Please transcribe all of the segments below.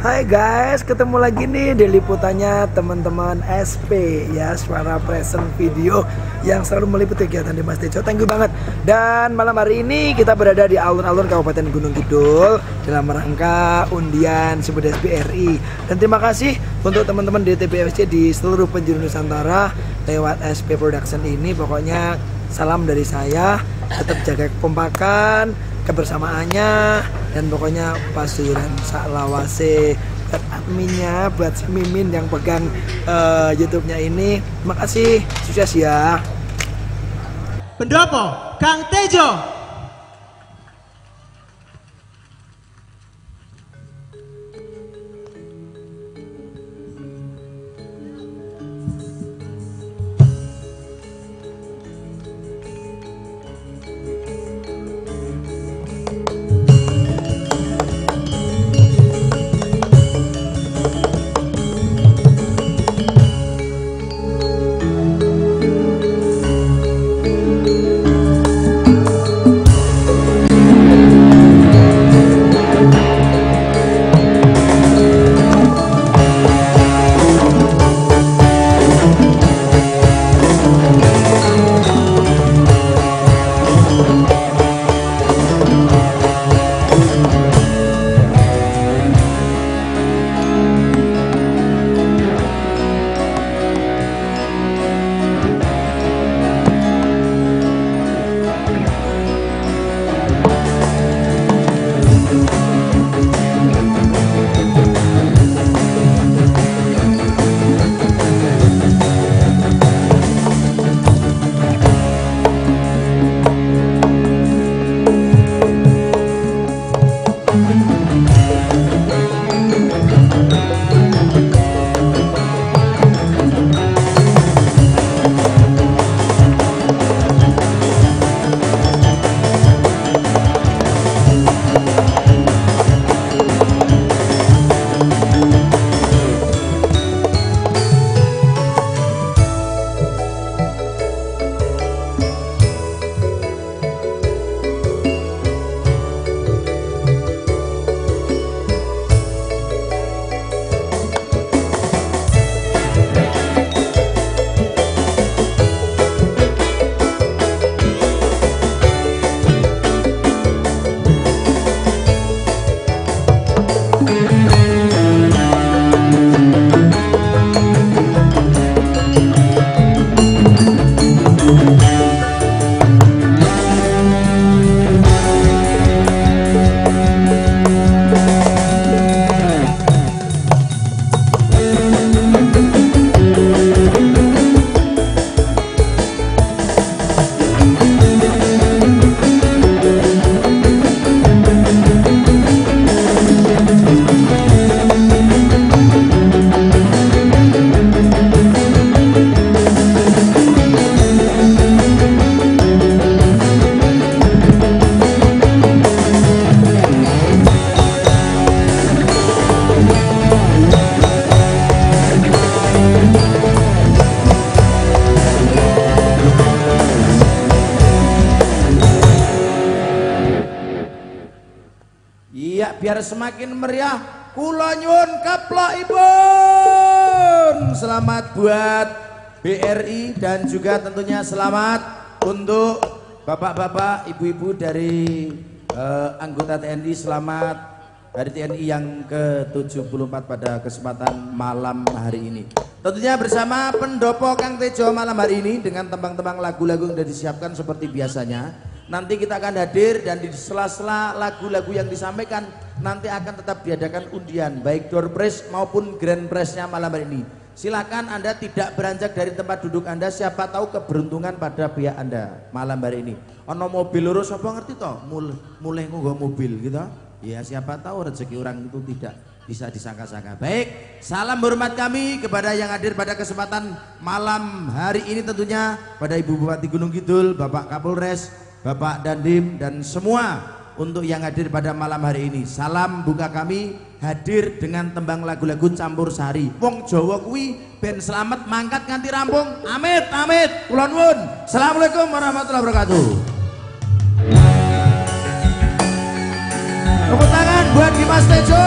Hai guys, ketemu lagi nih di liputannya teman-teman SP ya Suara present video yang selalu meliput kegiatan di Mas Tejo Thank you banget. Dan malam hari ini kita berada di alun-alun Kabupaten Gunung Kidul Dalam rangka undian Sebedes BRI Dan terima kasih untuk teman-teman DTBFC di seluruh penjuru Nusantara Lewat SP Production ini. Pokoknya salam dari saya Tetap jaga kekompakan kebersamaannya dan pokoknya pasuran saklawase buat adminnya buat si Mimin yang pegang uh, YouTube-nya ini terima kasih sukses ya. Pendopo Kang Tejo biar semakin meriah kula nyuwun kaplokipun selamat buat BRI dan juga tentunya selamat untuk bapak-bapak ibu-ibu dari uh, anggota TNI selamat dari TNI yang ke-74 pada kesempatan malam hari ini. Tentunya bersama pendopo Kang Tejo malam hari ini dengan tembang-tembang lagu-lagu yang sudah disiapkan seperti biasanya nanti kita akan hadir dan di sela-sela lagu-lagu yang disampaikan nanti akan tetap diadakan undian baik door prize maupun grand prize-nya malam hari ini. Silakan anda tidak beranjak dari tempat duduk anda siapa tahu keberuntungan pada pihak anda malam hari ini. Ono mobil lurus apa ngerti toh? Mulai mulai nggak mobil gitu. Ya siapa tahu rezeki orang itu tidak bisa disangka-sangka. Baik salam hormat kami kepada yang hadir pada kesempatan malam hari ini tentunya pada Ibu Bupati Gunung Kidul Bapak Kapolres Bapak Dandim dan semua untuk yang hadir pada malam hari ini. Salam buka kami hadir dengan tembang lagu-lagu campur sari. Wong Jawa kuwi ben selamat mangkat nganti rampung. Amit amit. Kula nuwun. Assalamualaikum warahmatullahi wabarakatuh. Tepuk tangan buat Dimas Tejo.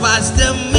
Have I still